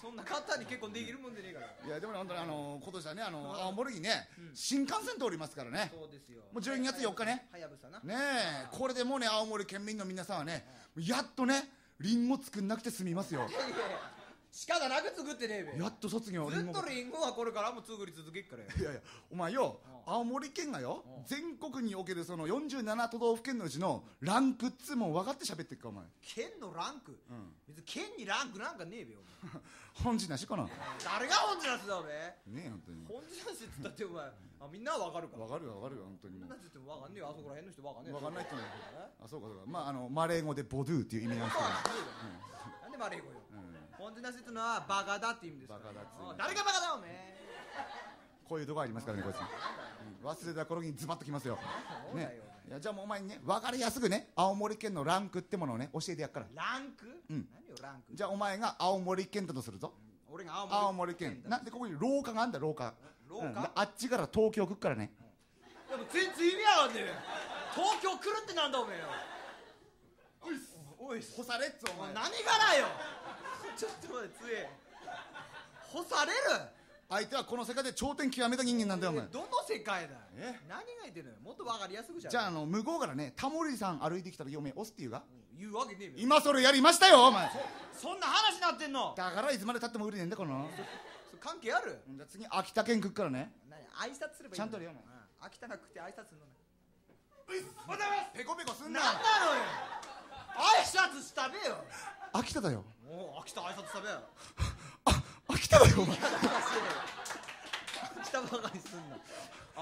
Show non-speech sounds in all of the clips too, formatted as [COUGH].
そんな簡単に結婚できるもんでねえから。いやでもね本当にあの今年はねあの青森にね、新幹線通りますからね。そうですよ。もう12月4日ね。はやぶさな。ねえ。これでもうね青森県民の皆さんはねやっとねリンゴ作んなくて済みますよいやいや仕方なく作ってねえべ。やっと卒業ずっとリンゴはこれからも作り続けっからよ。いやいやお前ようん。青森県がようん。全国におけるその47都道府県のうちのランクっつうもん分かって喋ってっかお前。県のランク？うん。別に県にランクなんかねえべよ。本地なしかな。ね誰が本地なしだべえ？本当に。本地なしっつったってお前。あみんなはわかるか。分かるよ分かるよ本当に。もなんつってもわかんねえよ。あそこら辺の人わかんねえよ。分かんないってのえあそうかそうか。まああのマレー語でボドゥっていう意味なんですけど。なんでマレー語よ。うん本地なしってのはバカだって意味ですから。バカだ誰がバカだおめえ。こういうとこありますからねこいつ、うん忘れた頃にズバッときますよ。ね。いやじゃあもうお前にね分かりやすくね青森県のランクってものをね教えてやっから。ランク？うん。何よランク？じゃあお前が青森県だとするぞ。俺が青森青森県。なんでここに廊下があんだ廊下。廊下？うん。であっちから東京来っからね。でも全然意味わかんねえよ。東京来るってなんだおめえよ。おいっす。おいっす。干されっつおお前。何がだよちょっと待ってつえ。干される。相手はこの世界で頂点極めた人間なんだよお前。えどの世界だ。え？何が言ってんのよ？もっとわかりやすくじゃん。じゃああの向こうからねタモリさん歩いてきたら嫁押すっていうが。言うわけねえべ今それやりましたよお前。そんな話になってんの。だからいつまでたっても売れねえんだこの。そ関係ある？じゃあ次秋田県来っからね。何挨拶すればいいちゃんとやるよお前。うん飽きたなくて挨拶するのね。おはようございますペコペコすんななんだろうよ。挨拶したべよ。秋田だよもう飽きた挨拶したべよあ秋田だよお前。[LAUGHS] 秋田ばかりすんな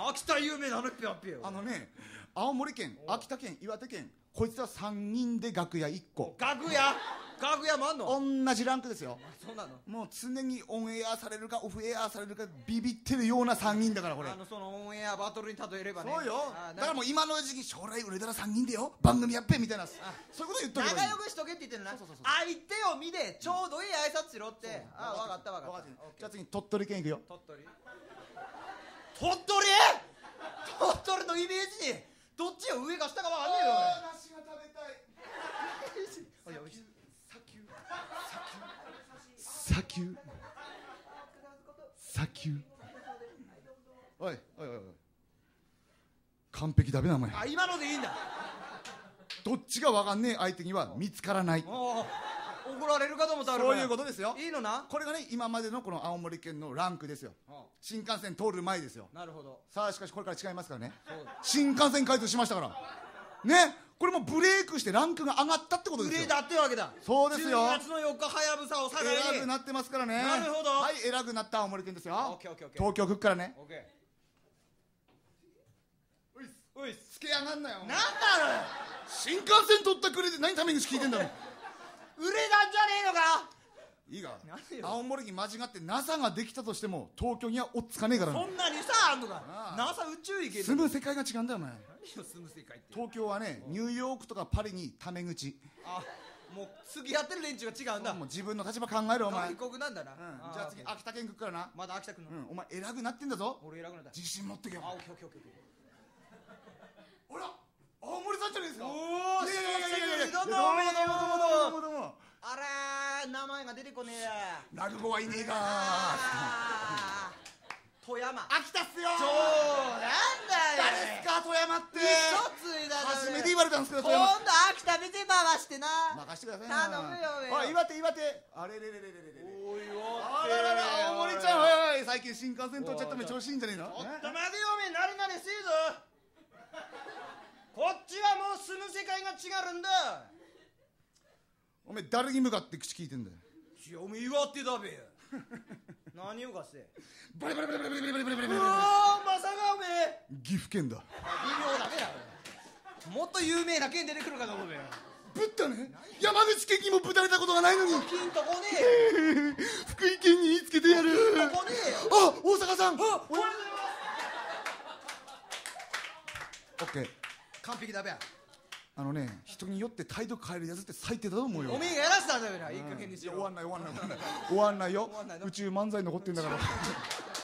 秋田有名なのっぺやっぺよ。あのね青森県秋田県岩手県こいつは3人で楽屋1個。楽屋？楽屋もあんの？同じランクですよ。そうなの？もう常にオンエアされるかオフエアされるかビビってるような3人だからこれ。あのそのオンエアバトルに例えればね。そうよ。あだからもう今の時期将来売れたら3人でよ番組やっぺみたいなそういうこと言っとけ仲良くしとけって言ってるな相手を見てちょうどいい挨拶しろって。あ分かった分かった。じゃあ次鳥取県行くよ。鳥取？鳥取？鳥取のイメージにどっちよ？上か下か分かんねえよ梨が食べたいおいおい砂丘。砂丘。おいおいおい完璧だべなお前。あ今のでいいんだ。どっちがわかんねえ相手には見つからない。怒られるかと思ったらそういうことですよ。いいのな？これがね今までのこの青森県のランクですよ。新幹線通る前ですよ。なるほど。さあしかしこれから違いますからね。新幹線開通しましたから。ね？これもブレイクしてランクが上がったってことですよ。だってわけだ。そうですよ。10月の4日はやぶさを下がり偉くなってますからね。なるほど。はい偉くなった青森県ですよ。オッケーオッケーオッケー。東京来っからね。オッケおいっーおいつけやがんなよ。なんだろ新幹線取ったくれて何ため口聞いてんだろ [LAUGHS] 売れたんじゃねえのか？いいがなんでよ。青森に間違って NASA ができたとしても東京には追っつかねえからな。そんなにさあんのか？NASA 宇宙行け住む世界が違うんだよお前住む世界って？東京はねニューヨークとかパリにタメ口。あもう次やってる連中が違うんだ。もう自分の立場考えろお前、国なんだな、じゃあ次秋田県来っからな。まだ秋田君の、うん。お前偉くなってんだぞ。俺偉くなった。自信持ってけよあオッケーオッケーオッケー。ほら青森さんじゃないですか。おーいやいやいやいやいや。いやどうもどうもどうもどうも前が出てこねえや。落語はいねえか。富山。秋田っすよ。そうなんだよ。誰っすか富山って。一つだ初めて言われたんですけど今度秋田見て回してな。任してください。頼むよあ岩手岩手。あれれれれれれれおいおあららら青森ちゃんはい最近新幹線通っちゃったの調子いいんじゃねえの？ちょっと待てよおめえ。なれなれせえぞ。こっちはもう住む世界が違うんだ。おめえ誰に向かって口聞いてんだよ？いやおめえ岩手だべ。[LAUGHS] 何をかせバリバリバリバリバリバリバリバリバリうわーまさかおめえ岐阜県だ微妙だべやもっと有名な県出てくるかと思うべぶったね山口県にもぶたれたことがないのにピンとこね福井県に言いつけてやるピンとこねあ大阪さんあおいオッケー完璧だべやあのね人によって態度変えるやつって最低だと思うよ。おめえがやらせたんだべないい加減にしろ。いや終わんない終わんない終わんない。終わんないよ。宇宙漫才残ってんだから